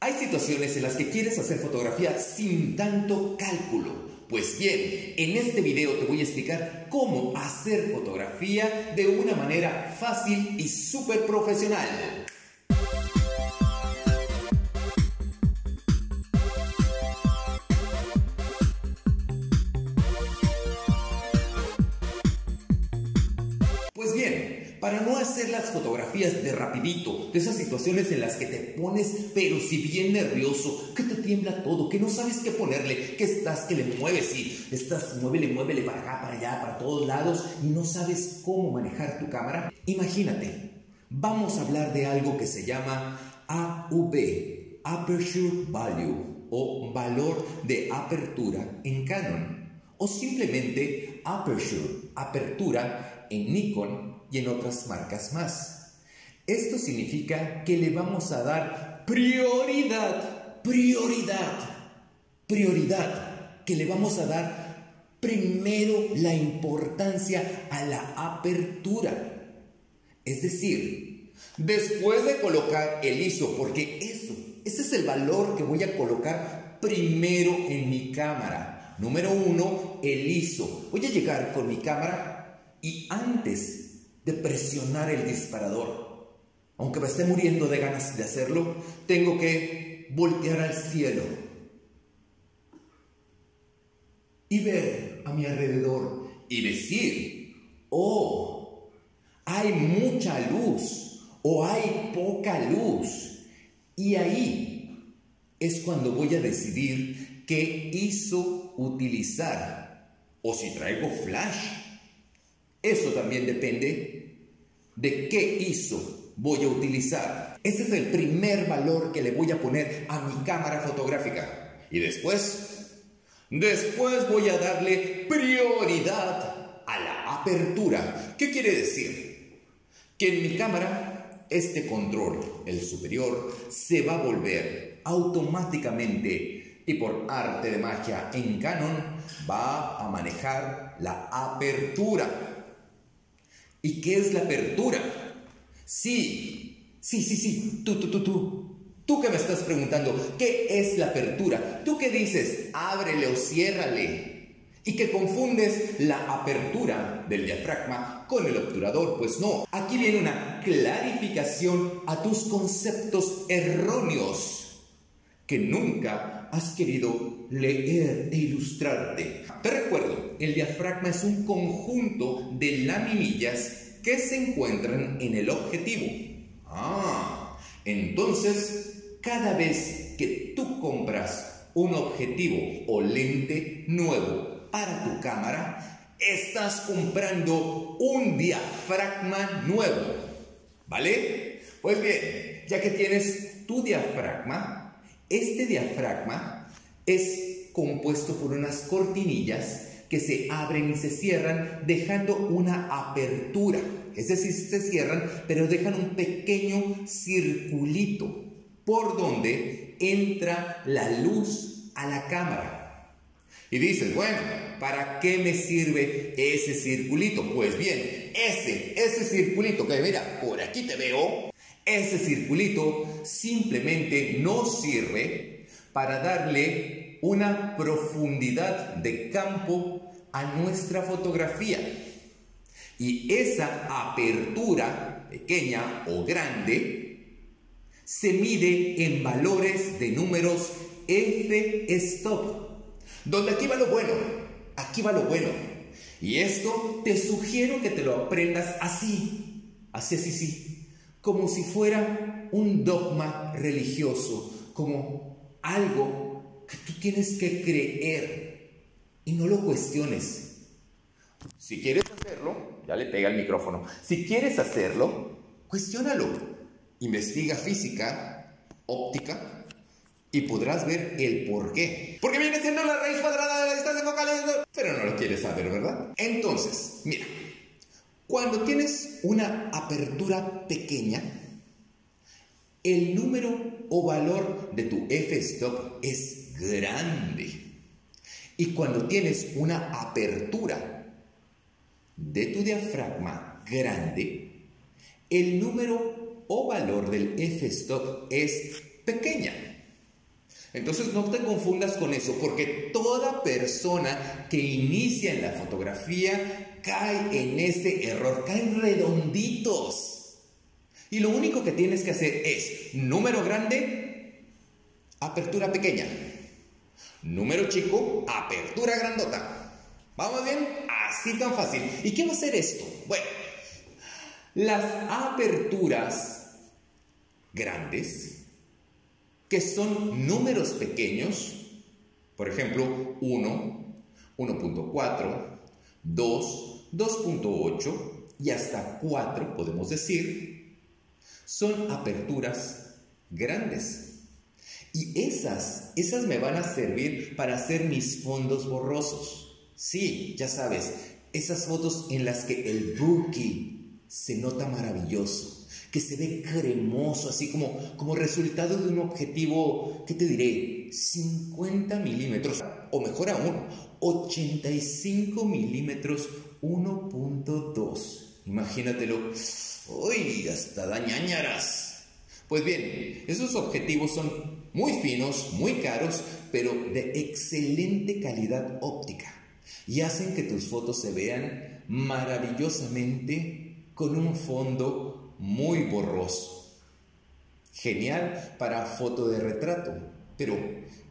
Hay situaciones en las que quieres hacer fotografía sin tanto cálculo. Pues bien, en este video te voy a explicar cómo hacer fotografía de una manera fácil y súper profesional. Para no hacer las fotografías de rapidito, de esas situaciones en las que te pones pero si bien nervioso, que te tiembla todo, que no sabes qué ponerle, que estás que le mueves y estás muévele, muévele para acá, para allá, para todos lados y no sabes cómo manejar tu cámara, imagínate, vamos a hablar de algo que se llama AV, Aperture Value o valor de apertura en Canon o simplemente Aperture, apertura en Nikon y en otras marcas más. Esto significa que le vamos a dar prioridad, prioridad, prioridad, que le vamos a dar primero la importancia a la apertura. Es decir, después de colocar el ISO, porque eso, ese es el valor que voy a colocar primero en mi cámara. Número uno, el ISO. Voy a llegar con mi cámara y antes de presionar el disparador, aunque me esté muriendo de ganas de hacerlo, tengo que voltear al cielo y ver a mi alrededor y decir, oh, hay mucha luz o hay poca luz. Y ahí es cuando voy a decidir qué hizo utilizar. O si traigo flash. Eso también depende de qué ISO voy a utilizar. Ese es el primer valor que le voy a poner a mi cámara fotográfica. Y después, después voy a darle prioridad a la apertura. ¿Qué quiere decir? Que en mi cámara este control, el superior, se va a volver automáticamente y por arte de magia en Canon va a manejar la apertura. ¿Y qué es la apertura? Sí, sí, sí, sí, tú, tú, tú, tú. Tú que me estás preguntando, ¿qué es la apertura? Tú que dices, ábrele o ciérrale. Y que confundes la apertura del diafragma con el obturador. Pues no, aquí viene una clarificación a tus conceptos erróneos que nunca has querido leer e ilustrarte. Te recuerdo, el diafragma es un conjunto de laminillas que se encuentran en el objetivo. Ah, entonces, cada vez que tú compras un objetivo o lente nuevo para tu cámara, estás comprando un diafragma nuevo. ¿Vale? Pues bien, ya que tienes tu diafragma, este diafragma es compuesto por unas cortinillas que se abren y se cierran dejando una apertura. Es decir, se cierran, pero dejan un pequeño circulito por donde entra la luz a la cámara. Y dices, bueno, ¿para qué me sirve ese circulito? Pues bien, ese, ese circulito que mira, por aquí te veo, ese circulito simplemente no sirve para darle una profundidad de campo a nuestra fotografía. Y esa apertura, pequeña o grande, se mide en valores de números f-stop. Donde aquí va lo bueno, aquí va lo bueno. Y esto te sugiero que te lo aprendas así, así, así, así, como si fuera un dogma religioso, como algo que tú tienes que creer y no lo cuestiones. Si quieres hacerlo, ya le pega el micrófono. Si quieres hacerlo, cuestiónalo. Investiga física, óptica y podrás ver el por qué. Porque viene siendo la raíz cuadrada de la distancia focal, pero no lo quieres saber, ¿verdad? Entonces, mira, cuando tienes una apertura pequeña, el número o valor de tu f-stop es grande. Y cuando tienes una apertura de tu diafragma grande, el número o valor del f-stop es pequeña. Entonces no te confundas con eso, porque toda persona que inicia en la fotografía cae en ese error, caen redonditos. Y lo único que tienes que hacer es número grande, apertura pequeña. Número chico, apertura grandota. ¿Vamos bien? Así tan fácil. ¿Y qué va a hacer esto? Bueno, las aperturas grandes, que son números pequeños, por ejemplo, 1, 1.4, 2, 2.8 y hasta 4, podemos decir, son aperturas grandes. Y esas, esas me van a servir para hacer mis fondos borrosos. Sí, ya sabes, esas fotos en las que el bookie se nota maravilloso, que se ve cremoso, así como, como resultado de un objetivo, ¿qué te diré? 50 milímetros, o mejor aún, 85 milímetros 1.2. Imagínatelo. ¡Uy! Hasta dañañaras. Pues bien, esos objetivos son muy finos, muy caros, pero de excelente calidad óptica y hacen que tus fotos se vean maravillosamente con un fondo muy borroso. Genial para foto de retrato, pero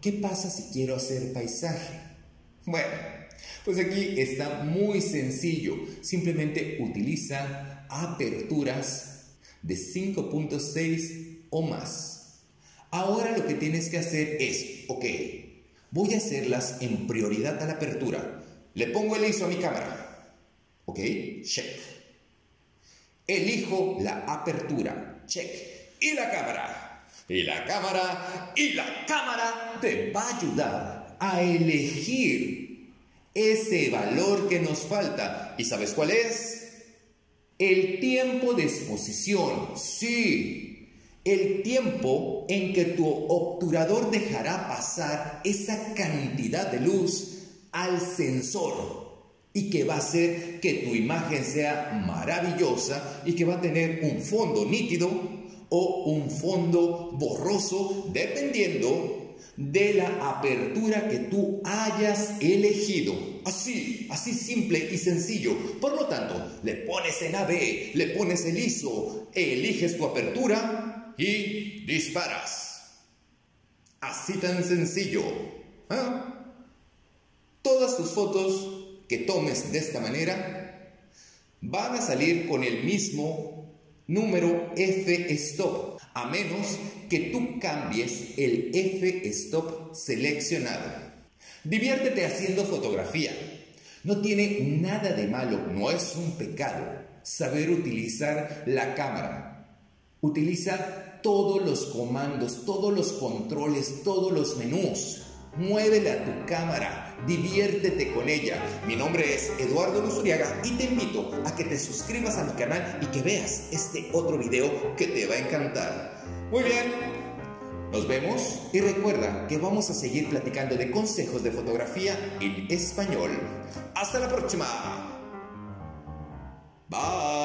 ¿qué pasa si quiero hacer paisaje? Bueno, pues aquí está muy sencillo, simplemente utiliza aperturas de 5.6 o más. Ahora lo que tienes que hacer es, ok, voy a hacerlas en prioridad a la apertura. Le pongo el ISO a mi cámara. Ok, check. Elijo la apertura. Check. Y la cámara. Y la cámara. Y la cámara te va a ayudar a elegir ese valor que nos falta. ¿Y sabes cuál es? El tiempo de exposición, sí. El tiempo en que tu obturador dejará pasar esa cantidad de luz al sensor y que va a hacer que tu imagen sea maravillosa y que va a tener un fondo nítido o un fondo borroso dependiendo de la apertura que tú hayas elegido. Así, así simple y sencillo. Por lo tanto, le pones en AB, le pones el ISO, eliges tu apertura y disparas. Así tan sencillo. ¿Ah? Todas tus fotos que tomes de esta manera van a salir con el mismo número f-stop a menos que tú cambies el f-stop seleccionado. Diviértete haciendo fotografía. No tiene nada de malo, no es un pecado saber utilizar la cámara. Utiliza todos los comandos, todos los controles, todos los menús. Muévele a tu cámara, diviértete con ella. Mi nombre es Eduardo Luzuriaga y te invito a que te suscribas a mi canal y que veas este otro video que te va a encantar. Muy bien, nos vemos y recuerda que vamos a seguir platicando de consejos de fotografía en español. Hasta la próxima. Bye.